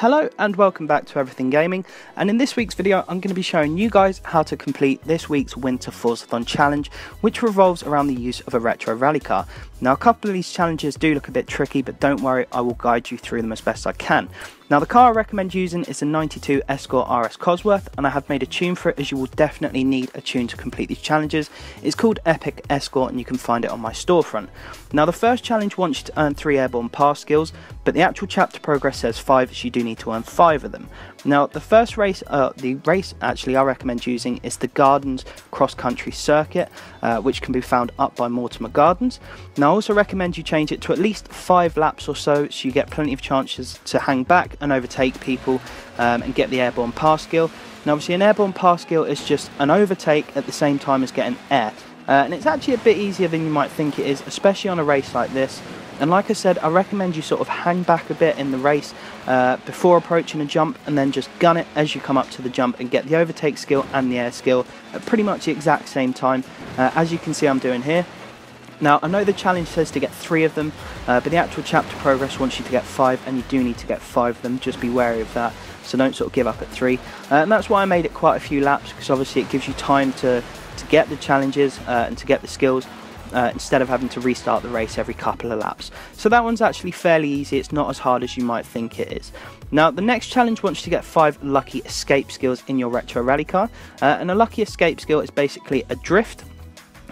Hello and welcome back to Everything Gaming and in this week's video I'm going to be showing you guys how to complete this week's Winter Forzathon challenge which revolves around the use of a retro rally car. Now a couple of these challenges do look a bit tricky but don't worry I will guide you through them as best I can. Now the car I recommend using is the 92 Escort RS Cosworth and I have made a tune for it as you will definitely need a tune to complete these challenges. It's called Epic Escort and you can find it on my storefront. Now the first challenge wants you to earn 3 airborne pass skills but the actual chapter progress says 5 so you do need to earn 5 of them. Now the first race, uh, the race actually I recommend using is the Gardens Cross Country Circuit uh, which can be found up by Mortimer Gardens. Now I also recommend you change it to at least 5 laps or so so you get plenty of chances to hang back and overtake people um, and get the airborne pass skill. Now obviously an airborne pass skill is just an overtake at the same time as getting air. Uh, and it's actually a bit easier than you might think it is, especially on a race like this. And like I said, I recommend you sort of hang back a bit in the race uh, before approaching a jump and then just gun it as you come up to the jump and get the overtake skill and the air skill at pretty much the exact same time. Uh, as you can see I'm doing here. Now, I know the challenge says to get three of them, uh, but the actual chapter progress wants you to get five, and you do need to get five of them. Just be wary of that, so don't sort of give up at three. Uh, and that's why I made it quite a few laps, because obviously it gives you time to, to get the challenges uh, and to get the skills. Uh, instead of having to restart the race every couple of laps. So that one's actually fairly easy, it's not as hard as you might think it is. Now the next challenge wants you to get 5 lucky escape skills in your retro rally car, uh, and a lucky escape skill is basically a drift,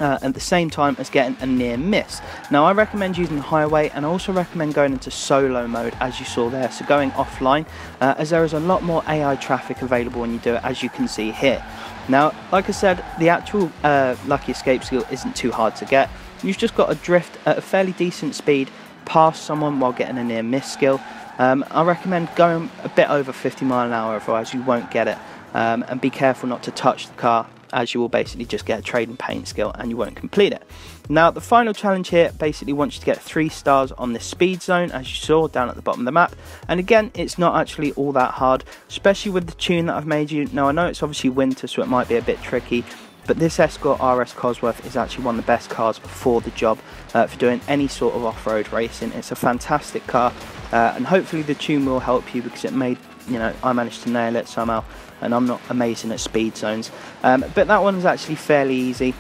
uh, at the same time as getting a near miss. Now I recommend using the highway and I also recommend going into solo mode as you saw there, so going offline uh, as there is a lot more AI traffic available when you do it as you can see here. Now like I said the actual uh, lucky escape skill isn't too hard to get, you've just got to drift at a fairly decent speed past someone while getting a near miss skill. Um, I recommend going a bit over 50 mile an hour otherwise you won't get it um, and be careful not to touch the car as you will basically just get a trading paint skill and you won't complete it. Now the final challenge here basically wants you to get 3 stars on the speed zone as you saw down at the bottom of the map and again it's not actually all that hard especially with the tune that I've made you. Now I know it's obviously winter so it might be a bit tricky but this Escort RS Cosworth is actually one of the best cars for the job uh, for doing any sort of off-road racing. It's a fantastic car uh, and hopefully the tune will help you because it made you know, I managed to nail it somehow, and I'm not amazing at speed zones. Um, but that one's actually fairly easy.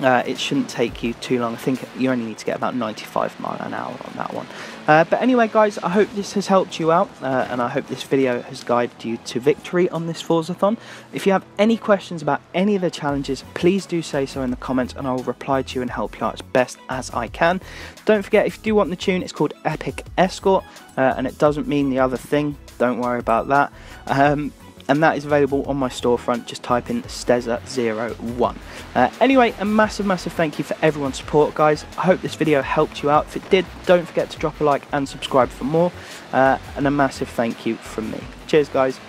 Uh, it shouldn't take you too long. I think you only need to get about 95 mile an hour on that one. Uh, but anyway, guys, I hope this has helped you out, uh, and I hope this video has guided you to victory on this Forzathon. If you have any questions about any of the challenges, please do say so in the comments, and I will reply to you and help you out as best as I can. Don't forget, if you do want the tune, it's called Epic Escort, uh, and it doesn't mean the other thing. Don't worry about that. Um, and that is available on my storefront. Just type in STEZA01. Uh, anyway, a massive, massive thank you for everyone's support, guys. I hope this video helped you out. If it did, don't forget to drop a like and subscribe for more. Uh, and a massive thank you from me. Cheers, guys.